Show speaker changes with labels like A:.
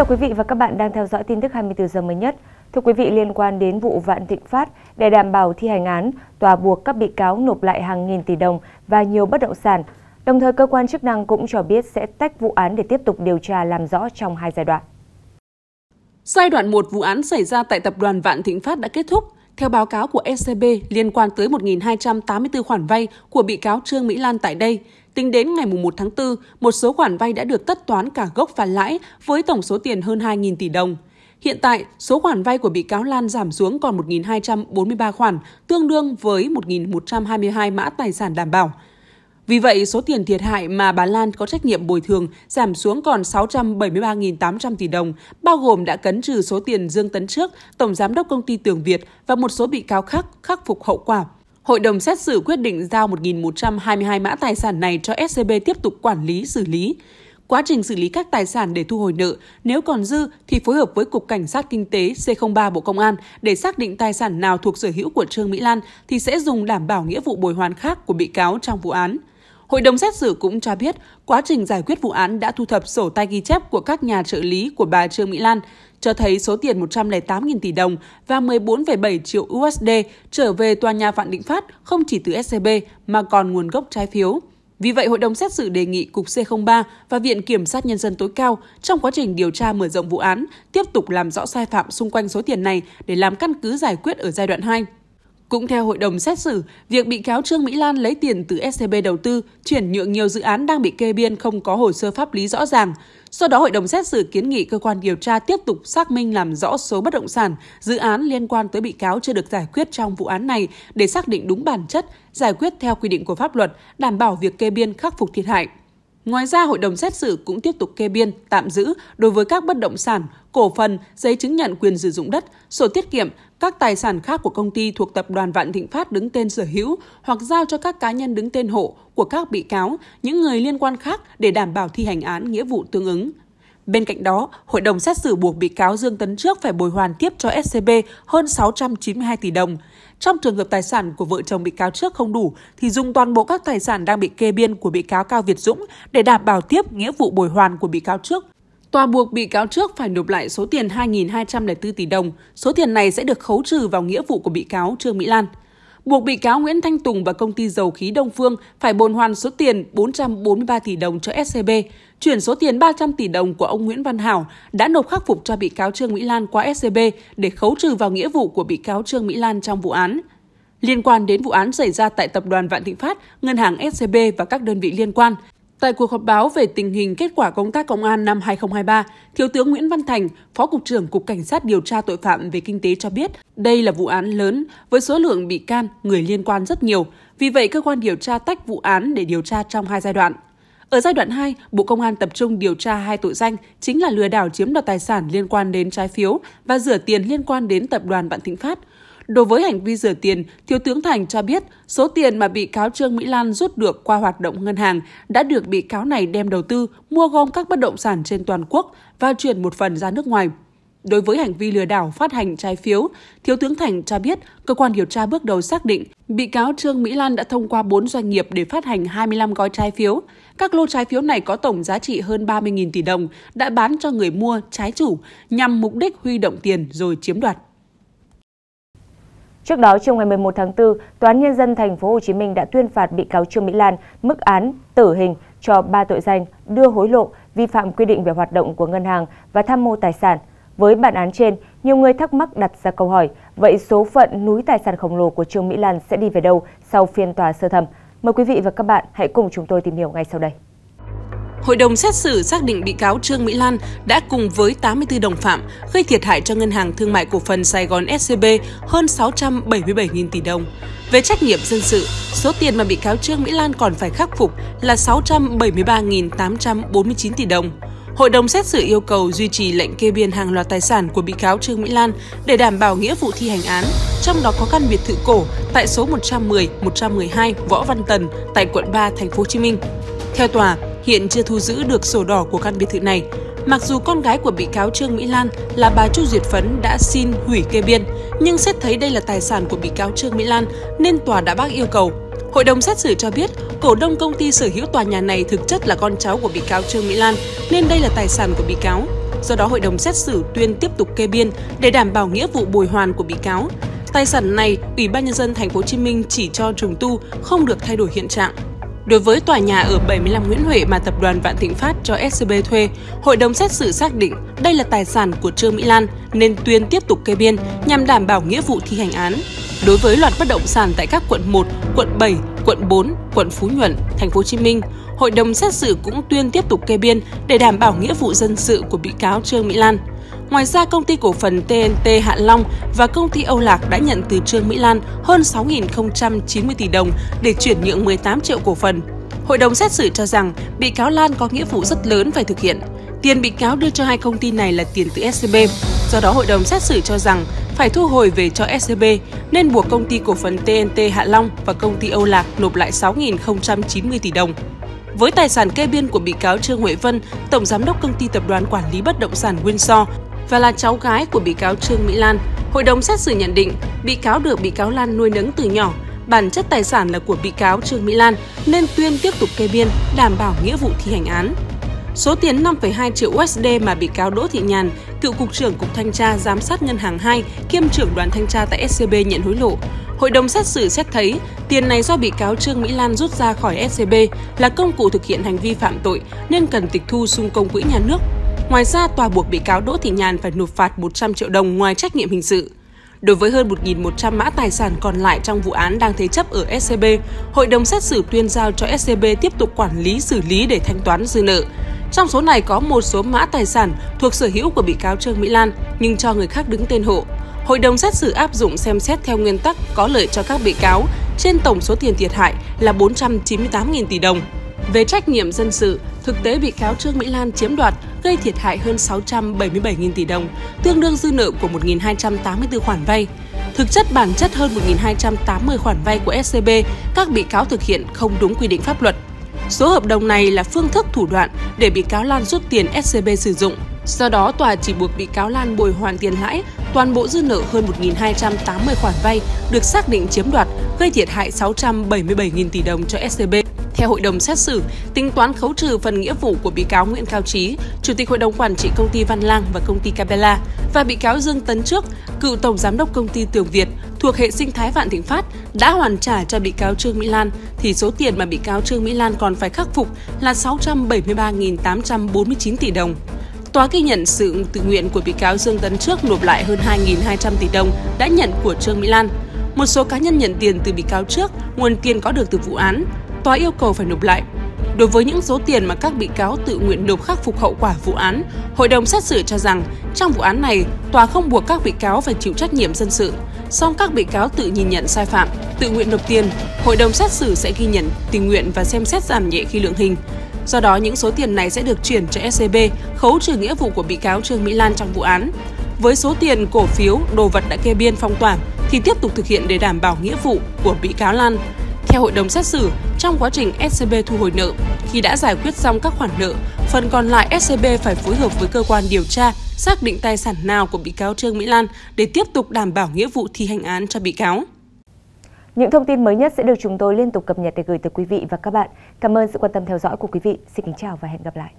A: chào quý vị và các bạn đang theo dõi tin tức 24 giờ mới nhất. Thưa quý vị, liên quan đến vụ Vạn Thịnh Phát, để đảm bảo thi hành án, tòa buộc các bị cáo nộp lại hàng nghìn tỷ đồng và nhiều bất động sản. Đồng thời, cơ quan chức năng cũng cho biết sẽ tách vụ án để tiếp tục điều tra làm rõ trong hai giai đoạn.
B: Giai đoạn 1 vụ án xảy ra tại tập đoàn Vạn Thịnh Phát đã kết thúc. Theo báo cáo của SCB liên quan tới 1.284 khoản vay của bị cáo Trương Mỹ Lan tại đây, tính đến ngày 1 tháng 4, một số khoản vay đã được tất toán cả gốc và lãi với tổng số tiền hơn 2.000 tỷ đồng. Hiện tại, số khoản vay của bị cáo Lan giảm xuống còn 1.243 khoản, tương đương với 1.122 mã tài sản đảm bảo. Vì vậy, số tiền thiệt hại mà bà Lan có trách nhiệm bồi thường giảm xuống còn 673.800 tỷ đồng, bao gồm đã cấn trừ số tiền Dương Tấn Trước, Tổng Giám đốc Công ty Tường Việt và một số bị cáo khác khắc phục hậu quả. Hội đồng xét xử quyết định giao 1.122 mã tài sản này cho SCB tiếp tục quản lý, xử lý. Quá trình xử lý các tài sản để thu hồi nợ, nếu còn dư thì phối hợp với Cục Cảnh sát Kinh tế C03 Bộ Công an để xác định tài sản nào thuộc sở hữu của Trương Mỹ Lan thì sẽ dùng đảm bảo nghĩa vụ bồi hoàn khác của bị cáo trong vụ án. Hội đồng xét xử cũng cho biết, quá trình giải quyết vụ án đã thu thập sổ tay ghi chép của các nhà trợ lý của bà Trương Mỹ Lan, cho thấy số tiền 108.000 tỷ đồng và 14,7 triệu USD trở về tòa nhà Vạn Định Phát không chỉ từ SCB mà còn nguồn gốc trái phiếu. Vì vậy, Hội đồng xét xử đề nghị Cục C03 và Viện Kiểm sát Nhân dân tối cao trong quá trình điều tra mở rộng vụ án tiếp tục làm rõ sai phạm xung quanh số tiền này để làm căn cứ giải quyết ở giai đoạn 2. Cũng theo hội đồng xét xử, việc bị cáo Trương Mỹ Lan lấy tiền từ SCB đầu tư, chuyển nhượng nhiều dự án đang bị kê biên không có hồ sơ pháp lý rõ ràng. Do đó, hội đồng xét xử kiến nghị cơ quan điều tra tiếp tục xác minh làm rõ số bất động sản, dự án liên quan tới bị cáo chưa được giải quyết trong vụ án này để xác định đúng bản chất, giải quyết theo quy định của pháp luật, đảm bảo việc kê biên khắc phục thiệt hại. Ngoài ra, hội đồng xét xử cũng tiếp tục kê biên, tạm giữ đối với các bất động sản, cổ phần, giấy chứng nhận quyền sử dụng đất, sổ tiết kiệm, các tài sản khác của công ty thuộc tập đoàn Vạn Thịnh Phát đứng tên sở hữu hoặc giao cho các cá nhân đứng tên hộ của các bị cáo, những người liên quan khác để đảm bảo thi hành án nghĩa vụ tương ứng. Bên cạnh đó, hội đồng xét xử buộc bị cáo Dương Tấn Trước phải bồi hoàn tiếp cho SCB hơn 692 tỷ đồng. Trong trường hợp tài sản của vợ chồng bị cáo trước không đủ, thì dùng toàn bộ các tài sản đang bị kê biên của bị cáo Cao Việt Dũng để đảm bảo tiếp nghĩa vụ bồi hoàn của bị cáo trước. Tòa buộc bị cáo trước phải nộp lại số tiền 2.204 tỷ đồng. Số tiền này sẽ được khấu trừ vào nghĩa vụ của bị cáo Trương Mỹ Lan buộc bị cáo Nguyễn Thanh Tùng và công ty dầu khí Đông Phương phải bồi hoàn số tiền 443 tỷ đồng cho SCB, chuyển số tiền 300 tỷ đồng của ông Nguyễn Văn Hảo đã nộp khắc phục cho bị cáo Trương Mỹ Lan qua SCB để khấu trừ vào nghĩa vụ của bị cáo Trương Mỹ Lan trong vụ án. Liên quan đến vụ án xảy ra tại tập đoàn Vạn Thịnh Phát, ngân hàng SCB và các đơn vị liên quan, Tại cuộc họp báo về tình hình kết quả công tác công an năm 2023, Thiếu tướng Nguyễn Văn Thành, Phó Cục trưởng Cục Cảnh sát điều tra tội phạm về kinh tế cho biết đây là vụ án lớn với số lượng bị can, người liên quan rất nhiều. Vì vậy, cơ quan điều tra tách vụ án để điều tra trong hai giai đoạn. Ở giai đoạn 2, Bộ Công an tập trung điều tra hai tội danh chính là lừa đảo chiếm đoạt tài sản liên quan đến trái phiếu và rửa tiền liên quan đến tập đoàn Vạn Thịnh Phát – Đối với hành vi rửa tiền, Thiếu tướng Thành cho biết số tiền mà bị cáo Trương Mỹ Lan rút được qua hoạt động ngân hàng đã được bị cáo này đem đầu tư, mua gom các bất động sản trên toàn quốc và chuyển một phần ra nước ngoài. Đối với hành vi lừa đảo phát hành trái phiếu, Thiếu tướng Thành cho biết cơ quan điều tra bước đầu xác định bị cáo Trương Mỹ Lan đã thông qua 4 doanh nghiệp để phát hành 25 gói trái phiếu. Các lô trái phiếu này có tổng giá trị hơn 30.000 tỷ đồng, đã bán cho người mua trái chủ nhằm mục đích huy động tiền rồi chiếm đoạt.
A: Trước đó, chiều ngày 11 tháng 4, Tòa án Nhân dân thành phố Hồ Chí Minh đã tuyên phạt bị cáo Trương Mỹ Lan mức án tử hình cho ba tội danh đưa hối lộ, vi phạm quy định về hoạt động của ngân hàng và tham mô tài sản. Với bản án trên, nhiều người thắc mắc đặt ra câu hỏi, vậy số phận núi tài sản khổng lồ của Trương Mỹ Lan sẽ đi về đâu sau phiên tòa sơ thẩm? Mời quý vị và các bạn hãy cùng chúng tôi tìm hiểu ngay sau đây.
B: Hội đồng xét xử xác định bị cáo Trương Mỹ Lan đã cùng với 84 đồng phạm gây thiệt hại cho Ngân hàng Thương mại Cổ phần Sài Gòn SCB hơn 677.000 tỷ đồng. Về trách nhiệm dân sự, số tiền mà bị cáo Trương Mỹ Lan còn phải khắc phục là 673.849 tỷ đồng. Hội đồng xét xử yêu cầu duy trì lệnh kê biên hàng loạt tài sản của bị cáo Trương Mỹ Lan để đảm bảo nghĩa vụ thi hành án, trong đó có căn biệt thự cổ tại số 110, 112 Võ Văn Tần tại quận 3, thành phố Hồ Chí Minh. Theo tòa, hiện chưa thu giữ được sổ đỏ của căn biệt thự này. Mặc dù con gái của bị cáo Trương Mỹ Lan là bà Chu Duyệt Phấn đã xin hủy kê biên, nhưng xét thấy đây là tài sản của bị cáo Trương Mỹ Lan nên tòa đã bác yêu cầu. Hội đồng xét xử cho biết, cổ đông công ty sở hữu tòa nhà này thực chất là con cháu của bị cáo Trương Mỹ Lan, nên đây là tài sản của bị cáo. do đó hội đồng xét xử tuyên tiếp tục kê biên để đảm bảo nghĩa vụ bồi hoàn của bị cáo. Tài sản này, Ủy ban nhân dân thành phố Hồ Chí Minh chỉ cho trùng tu, không được thay đổi hiện trạng. Đối với tòa nhà ở 75 Nguyễn Huệ mà tập đoàn Vạn Thịnh Phát cho SCB thuê, hội đồng xét xử xác định đây là tài sản của Trương Mỹ Lan nên tuyên tiếp tục kê biên nhằm đảm bảo nghĩa vụ thi hành án. Đối với loạt bất động sản tại các quận 1, quận 7, quận 4, quận Phú Nhuận, thành phố Hồ Chí Minh, hội đồng xét xử cũng tuyên tiếp tục kê biên để đảm bảo nghĩa vụ dân sự của bị cáo Trương Mỹ Lan. Ngoài ra, công ty cổ phần TNT Hạ Long và công ty Âu Lạc đã nhận từ Trương Mỹ Lan hơn 6.090 tỷ đồng để chuyển nhượng 18 triệu cổ phần. Hội đồng xét xử cho rằng bị cáo Lan có nghĩa vụ rất lớn phải thực hiện. Tiền bị cáo đưa cho hai công ty này là tiền từ SCB. Do đó, hội đồng xét xử cho rằng phải thu hồi về cho SCB nên buộc công ty cổ phần TNT Hạ Long và công ty Âu Lạc nộp lại 6.090 tỷ đồng. Với tài sản kê biên của bị cáo Trương Huệ Vân, Tổng Giám đốc Công ty Tập đoàn Quản lý Bất động sản Windsor và là cháu gái của bị cáo Trương Mỹ Lan, hội đồng xét xử nhận định bị cáo được bị cáo Lan nuôi nấng từ nhỏ, bản chất tài sản là của bị cáo Trương Mỹ Lan nên tuyên tiếp tục kê biên, đảm bảo nghĩa vụ thi hành án. Số tiền 5,2 triệu USD mà bị cáo Đỗ Thị Nhàn, cựu cục trưởng cục thanh tra giám sát ngân hàng 2 kiêm trưởng đoàn thanh tra tại SCB nhận hối lộ. Hội đồng xét xử xét thấy tiền này do bị cáo Trương Mỹ Lan rút ra khỏi SCB là công cụ thực hiện hành vi phạm tội nên cần tịch thu xung công quỹ nhà nước Ngoài ra, tòa buộc bị cáo Đỗ Thị Nhàn phải nộp phạt 100 triệu đồng ngoài trách nhiệm hình sự. Đối với hơn 1.100 mã tài sản còn lại trong vụ án đang thế chấp ở SCB, hội đồng xét xử tuyên giao cho SCB tiếp tục quản lý xử lý để thanh toán dư nợ. Trong số này có một số mã tài sản thuộc sở hữu của bị cáo Trương Mỹ Lan nhưng cho người khác đứng tên hộ. Hội đồng xét xử áp dụng xem xét theo nguyên tắc có lợi cho các bị cáo trên tổng số tiền thiệt hại là 498.000 tỷ đồng. Về trách nhiệm dân sự, thực tế bị cáo Trương Mỹ Lan chiếm đoạt gây thiệt hại hơn 677.000 tỷ đồng, tương đương dư nợ của 1.284 khoản vay. Thực chất bản chất hơn 1.280 khoản vay của SCB, các bị cáo thực hiện không đúng quy định pháp luật. Số hợp đồng này là phương thức thủ đoạn để bị cáo Lan rút tiền SCB sử dụng. Do đó, tòa chỉ buộc bị cáo Lan bồi hoàn tiền lãi, toàn bộ dư nợ hơn 1.280 khoản vay được xác định chiếm đoạt, gây thiệt hại 677.000 tỷ đồng cho SCB. Theo hội đồng xét xử, tính toán khấu trừ phần nghĩa vụ của bị cáo Nguyễn Cao Trí, Chủ tịch Hội đồng Quản trị công ty Văn Lang và công ty Capella và bị cáo Dương Tấn Trước, cựu Tổng Giám đốc công ty Tường Việt thuộc hệ sinh thái Vạn Thịnh Phát đã hoàn trả cho bị cáo Trương Mỹ Lan thì số tiền mà bị cáo Trương Mỹ Lan còn phải khắc phục là 673.849 tỷ đồng. Tòa ghi nhận sự tự nguyện của bị cáo Dương Tấn Trước nộp lại hơn 2.200 tỷ đồng đã nhận của Trương Mỹ Lan. Một số cá nhân nhận tiền từ bị cáo trước, nguồn tiền có được từ vụ án, tòa yêu cầu phải nộp lại. Đối với những số tiền mà các bị cáo tự nguyện nộp khắc phục hậu quả vụ án, hội đồng xét xử cho rằng trong vụ án này, tòa không buộc các bị cáo phải chịu trách nhiệm dân sự. Song các bị cáo tự nhìn nhận sai phạm, tự nguyện nộp tiền, hội đồng xét xử sẽ ghi nhận, tình nguyện và xem xét giảm nhẹ khi lượng hình. Do đó, những số tiền này sẽ được chuyển cho SCB khấu trừ nghĩa vụ của bị cáo Trương Mỹ Lan trong vụ án. Với số tiền cổ phiếu, đồ vật đã kê biên phong tỏa thì tiếp tục thực hiện để đảm bảo nghĩa vụ của bị cáo Lan. Theo hội đồng xét xử, trong quá trình SCB thu hồi nợ, khi đã giải quyết xong các khoản nợ, phần còn lại SCB phải phối hợp với cơ quan điều tra xác định tài sản nào của bị cáo Trương Mỹ Lan để tiếp tục đảm bảo nghĩa vụ thi hành án cho bị cáo.
A: Những thông tin mới nhất sẽ được chúng tôi liên tục cập nhật để gửi tới quý vị và các bạn. Cảm ơn sự quan tâm theo dõi của quý vị. Xin kính chào và hẹn gặp lại.